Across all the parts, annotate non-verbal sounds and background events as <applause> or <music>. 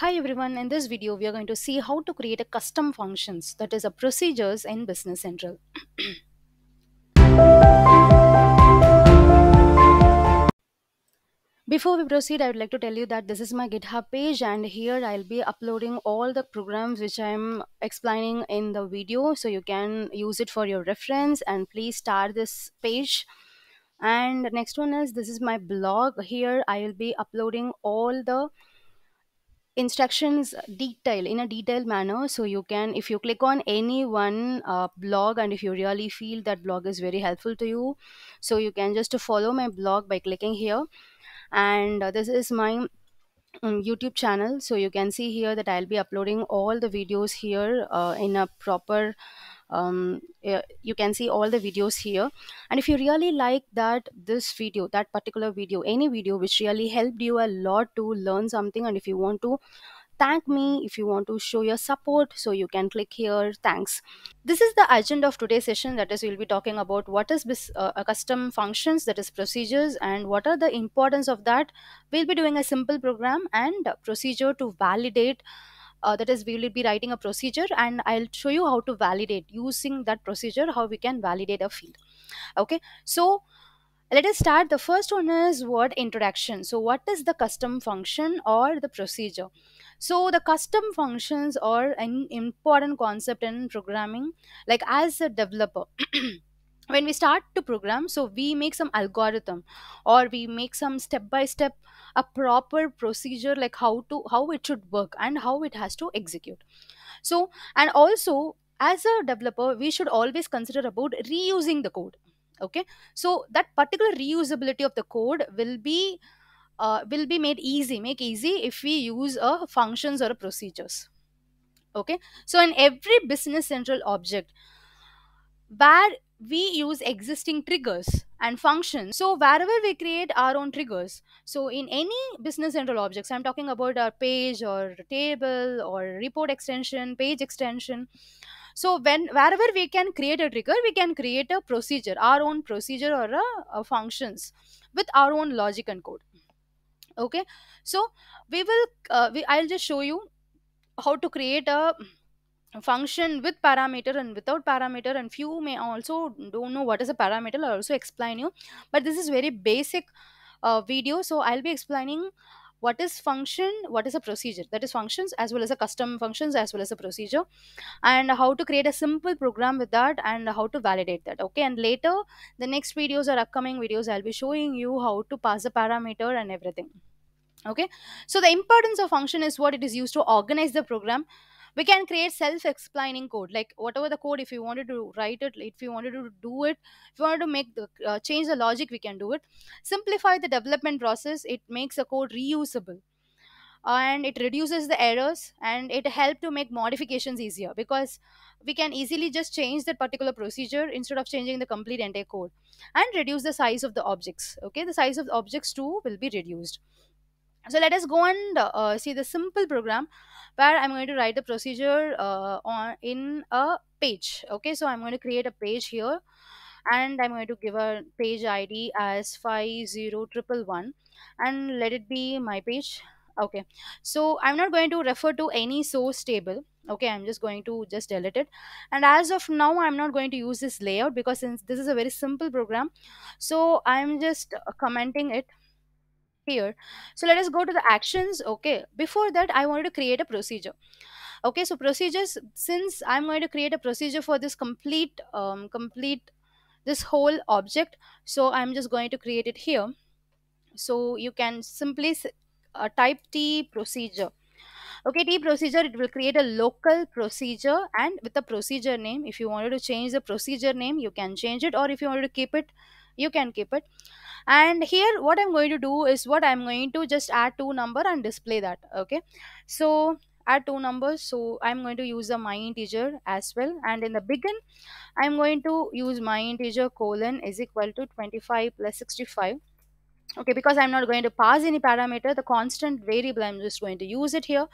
Hi everyone, in this video we are going to see how to create a custom functions that is a procedures in Business Central. <clears throat> Before we proceed, I would like to tell you that this is my GitHub page and here I'll be uploading all the programs which I'm explaining in the video so you can use it for your reference and please start this page. And next one is this is my blog. Here I will be uploading all the instructions detail in a detailed manner. So you can if you click on any one uh, blog and if you really feel that blog is very helpful to you so you can just follow my blog by clicking here. And uh, this is my um, youtube channel. So you can see here that i'll be uploading all the videos here uh, in a proper um, uh, you can see all the videos here. And if you really like that this video that particular video any video which really helped you a lot to learn something and if you want to thank me if you want to show your support so you can click here thanks. This is the agenda of today's session. That is we'll be talking about what is uh, custom functions that is procedures and what are the importance of that. We'll be doing a simple program and procedure to validate uh, that is we will be writing a procedure and i'll show you how to validate using that procedure how we can validate a field. Okay so let us start. The first one is word introduction. So what is the custom function or the procedure? So the custom functions are an important concept in programming like as a developer <clears throat> when we start to program so we make some algorithm or we make some step by step a proper procedure like how to how it should work and how it has to execute. So and also as a developer we should always consider about reusing the code okay? So that particular reusability of the code will be uh, will be made easy make easy if we use a functions or a procedures okay? So in every business central object where we use existing triggers and functions. So wherever we create our own triggers so in any business central objects i'm talking about a page or table or report extension page extension. So when wherever we can create a trigger we can create a procedure our own procedure or a, a functions with our own logic and code. Okay? So we will uh, we, i'll just show you how to create a function with parameter and without parameter and few may also don't know what is a parameter i'll also explain you. But this is very basic uh, video. So i'll be explaining what is function what is a procedure. That is functions as well as a custom functions as well as a procedure. And how to create a simple program with that and how to validate that okay? And later the next videos or upcoming videos i'll be showing you how to pass a parameter and everything okay? So the importance of function is what it is used to organize the program we can create self-explaining code like whatever the code if you wanted to write it if you wanted to do it if you wanted to make the uh, change the logic we can do it. Simplify the development process it makes the code reusable. And it reduces the errors and it help to make modifications easier because we can easily just change that particular procedure instead of changing the complete entire code and reduce the size of the objects okay? The size of the objects too will be reduced. So let us go and uh, see the simple program where i'm going to write the procedure uh, on in a page okay? So i'm going to create a page here and i'm going to give a page id as 50111 and let it be my page okay? So i'm not going to refer to any source table okay? I'm just going to just delete it. And as of now i'm not going to use this layout because since this is a very simple program so i'm just uh, commenting it here so let us go to the actions. Okay. Before that i wanted to create a procedure. Okay. So procedures since i'm going to create a procedure for this complete um, complete this whole object so i'm just going to create it here. So you can simply uh, type t procedure. Okay. T procedure it will create a local procedure and with the procedure name if you wanted to change the procedure name you can change it or if you wanted to keep it you can keep it. And here what i'm going to do is what i'm going to just add two number and display that okay? So add two numbers so i'm going to use a my integer as well. And in the begin i'm going to use my integer colon is equal to 25 plus 65 okay because i'm not going to pass any parameter the constant variable i'm just going to use it here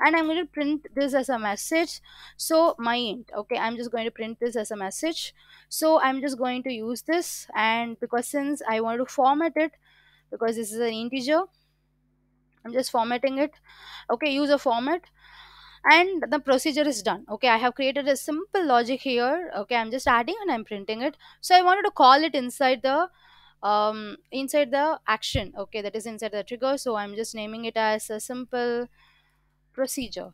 and i'm going to print this as a message. So my int okay? I'm just going to print this as a message. So i'm just going to use this and because since i want to format it because this is an integer i'm just formatting it. Okay use a format and the procedure is done okay? I have created a simple logic here okay? I'm just adding and i'm printing it. So i wanted to call it inside the um inside the action okay? That is inside the trigger. So i'm just naming it as a simple procedure.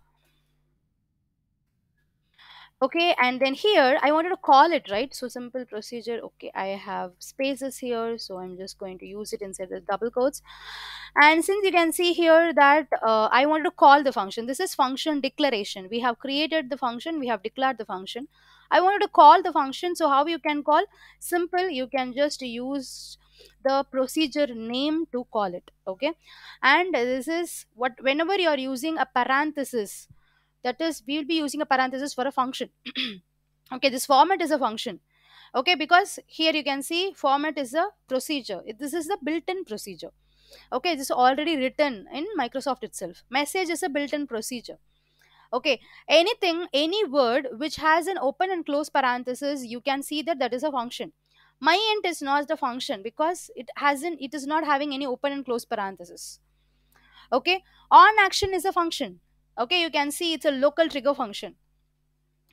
Okay and then here i wanted to call it right? So simple procedure. Okay i have spaces here so i'm just going to use it inside the double quotes. And since you can see here that uh, i wanted to call the function. This is function declaration. We have created the function we have declared the function. I wanted to call the function. So how you can call? Simple you can just use the procedure name to call it okay? And this is what whenever you are using a parenthesis that is we will be using a parenthesis for a function. <clears throat> Okay this format is a function okay? Because here you can see format is a procedure. This is the built-in procedure okay? This is already written in microsoft itself. Message is a built-in procedure okay? Anything any word which has an open and close parenthesis you can see that that is a function my int is not the function because it hasn't it is not having any open and close parenthesis. Okay? On action is a function. Okay? You can see it's a local trigger function.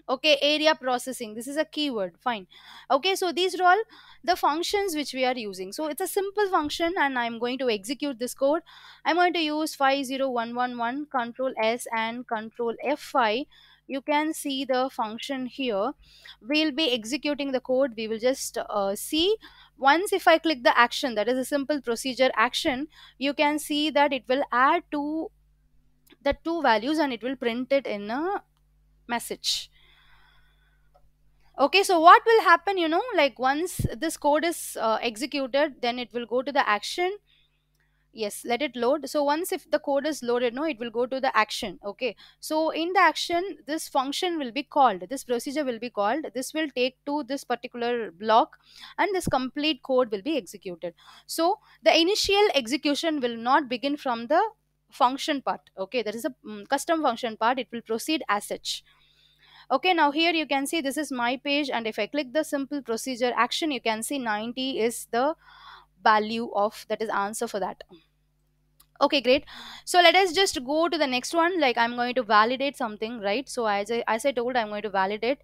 Okay? Area processing. This is a keyword. Fine. Okay? So these are all the functions which we are using. So it's a simple function and i'm going to execute this code. I'm going to use 50111 control s and control f5 you can see the function here. We'll be executing the code. We will just uh, see. Once if i click the action that is a simple procedure action you can see that it will add to the two values and it will print it in a message. Okay so what will happen you know like once this code is uh, executed then it will go to the action yes let it load. So once if the code is loaded no it will go to the action okay? So in the action this function will be called this procedure will be called this will take to this particular block and this complete code will be executed. So the initial execution will not begin from the function part okay? There is a mm, custom function part it will proceed as such. Okay now here you can see this is my page and if i click the simple procedure action you can see 90 is the value of that is answer for that. Okay great. So let us just go to the next one. Like i'm going to validate something right? So as i as i told i'm going to validate.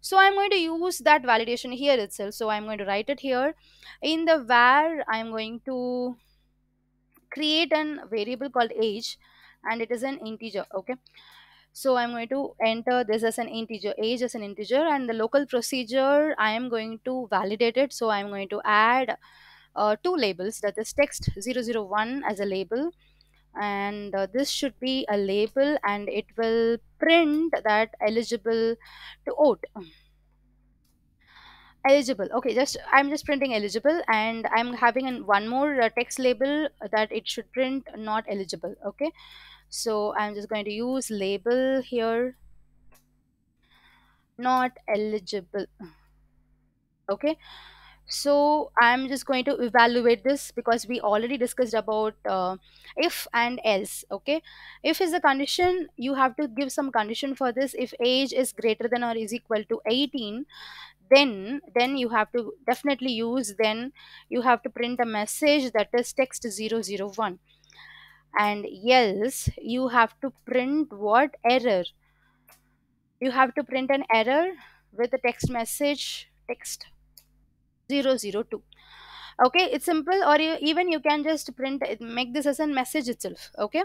So i'm going to use that validation here itself. So i'm going to write it here. In the var i'm going to create an variable called age and it is an integer okay? So i'm going to enter this as an integer age as an integer and the local procedure i am going to validate it. So i'm going to add uh, two labels that is text zero zero one as a label and uh, this should be a label and it will print that eligible to vote. Eligible okay just i'm just printing eligible and i'm having an, one more uh, text label that it should print not eligible okay? So i'm just going to use label here. Not eligible okay so i'm just going to evaluate this because we already discussed about uh, if and else okay? If is a condition you have to give some condition for this. If age is greater than or is equal to 18 then then you have to definitely use then you have to print a message that is text zero zero one, and else you have to print what? Error. You have to print an error with a text message text zero zero two. okay it's simple or you, even you can just print it make this as a message itself okay?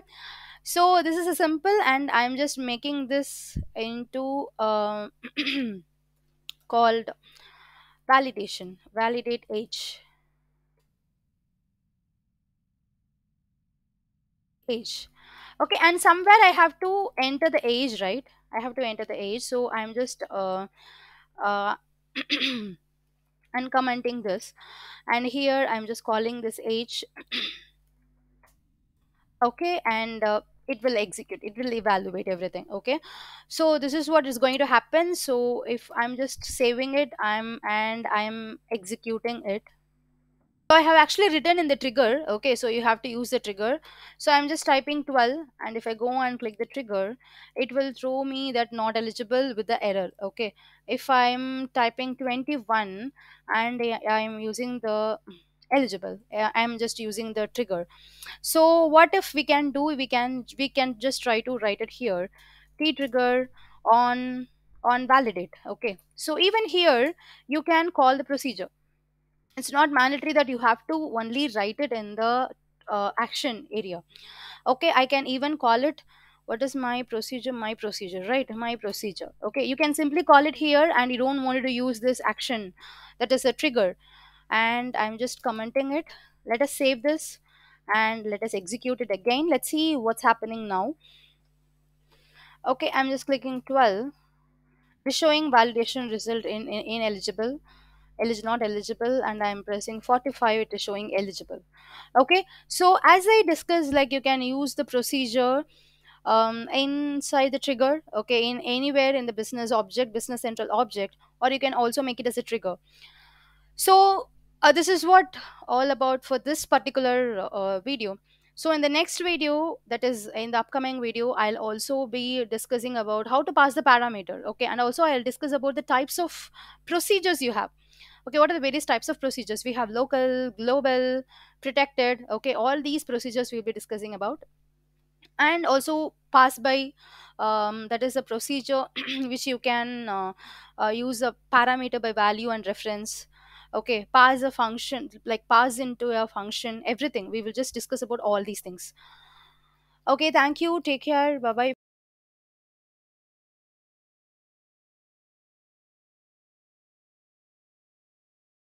So this is a simple and i'm just making this into uh, <clears throat> called validation validate age age okay and somewhere i have to enter the age right? I have to enter the age so i'm just uh, uh <clears throat> uncommenting this. And here i'm just calling this age <clears throat> okay and uh, it will execute it will evaluate everything okay? So this is what is going to happen. So if i'm just saving it i'm and i'm executing it so i have actually written in the trigger okay so you have to use the trigger. So i'm just typing 12 and if i go and click the trigger it will throw me that not eligible with the error okay. If i'm typing 21 and i'm using the eligible Uh, i'm just using the trigger. So what if we can do we can we can just try to write it here t trigger on on validate okay. So even here you can call the procedure it's not mandatory that you have to only write it in the uh, action area. Okay i can even call it what is my procedure my procedure right? My procedure. Okay you can simply call it here and you don't want to use this action. That is a trigger. And i'm just commenting it. Let us save this and let us execute it again. Let's see what's happening now. Okay i'm just clicking 12 it's showing validation result in, in ineligible is not eligible and i'm pressing 45 it is showing eligible. Okay so as i discussed like you can use the procedure um, inside the trigger okay in anywhere in the business object business central object or you can also make it as a trigger. So uh, this is what all about for this particular uh, video. So in the next video that is in the upcoming video i'll also be discussing about how to pass the parameter okay and also i'll discuss about the types of procedures you have okay what are the various types of procedures? We have local global protected. Okay all these procedures we'll be discussing about. And also pass by um, that is a procedure <clears throat> which you can uh, uh, use a parameter by value and reference. Okay pass a function like pass into a function everything. We will just discuss about all these things. Okay thank you. Take care. Bye bye